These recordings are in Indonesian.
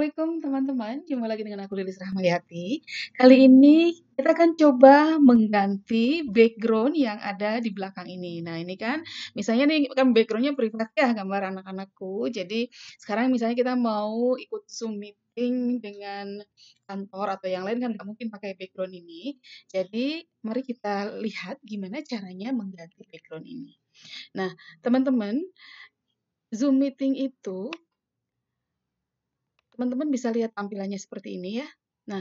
Assalamualaikum teman-teman, jumpa lagi dengan aku Lilis Rahmayati. Kali ini kita akan coba mengganti background yang ada di belakang ini. Nah ini kan, misalnya nih kan backgroundnya privat ya gambar anak-anakku. Jadi sekarang misalnya kita mau ikut Zoom meeting dengan kantor atau yang lain kan nggak mungkin pakai background ini. Jadi mari kita lihat gimana caranya mengganti background ini. Nah teman-teman, Zoom meeting itu teman-teman bisa lihat tampilannya seperti ini ya. Nah,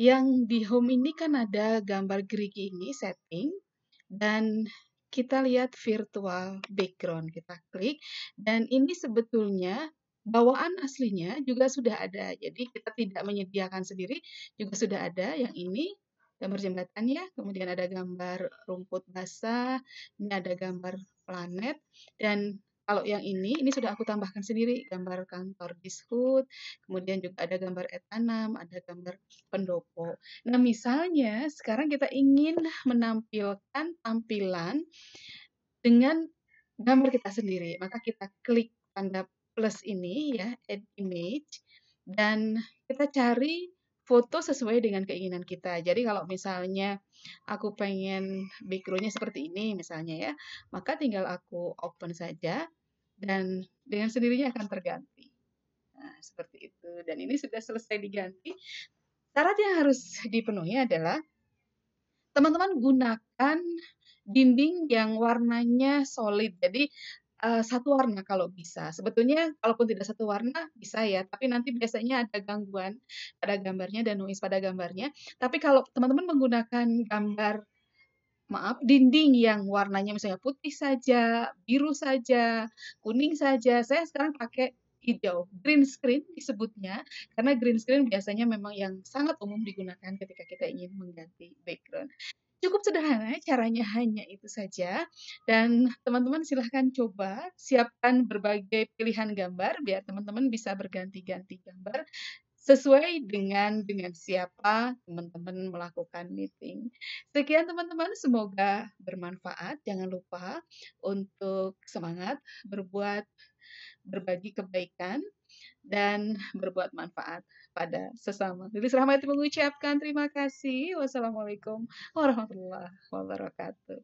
yang di home ini kan ada gambar gerigi ini, setting, dan kita lihat virtual background. Kita klik, dan ini sebetulnya bawaan aslinya juga sudah ada. Jadi kita tidak menyediakan sendiri, juga sudah ada. Yang ini gambar jembatannya, kemudian ada gambar rumput basah, ini ada gambar planet, dan kalau yang ini, ini sudah aku tambahkan sendiri gambar kantor dishut, kemudian juga ada gambar etanam, ada gambar pendopo. Nah, misalnya sekarang kita ingin menampilkan tampilan dengan gambar kita sendiri, maka kita klik tanda plus ini ya, add image, dan kita cari foto sesuai dengan keinginan kita. Jadi kalau misalnya aku pengen backgroundnya seperti ini misalnya ya, maka tinggal aku open saja dan dengan sendirinya akan terganti. Nah, seperti itu. Dan ini sudah selesai diganti. Syarat yang harus dipenuhi adalah teman-teman gunakan dinding yang warnanya solid. Jadi uh, satu warna kalau bisa. Sebetulnya kalaupun tidak satu warna bisa ya, tapi nanti biasanya ada gangguan pada gambarnya dan noise pada gambarnya. Tapi kalau teman-teman menggunakan gambar maaf, dinding yang warnanya misalnya putih saja, biru saja, kuning saja. Saya sekarang pakai hijau, green screen disebutnya, karena green screen biasanya memang yang sangat umum digunakan ketika kita ingin mengganti background. Cukup sederhana, caranya hanya itu saja. Dan teman-teman silahkan coba siapkan berbagai pilihan gambar biar teman-teman bisa berganti-ganti gambar sesuai dengan dengan siapa teman-teman melakukan meeting. Sekian teman-teman, semoga bermanfaat. Jangan lupa untuk semangat berbuat berbagi kebaikan dan berbuat manfaat pada sesama. Lilis Rahmati mengucapkan terima kasih. Wassalamualaikum warahmatullahi wabarakatuh.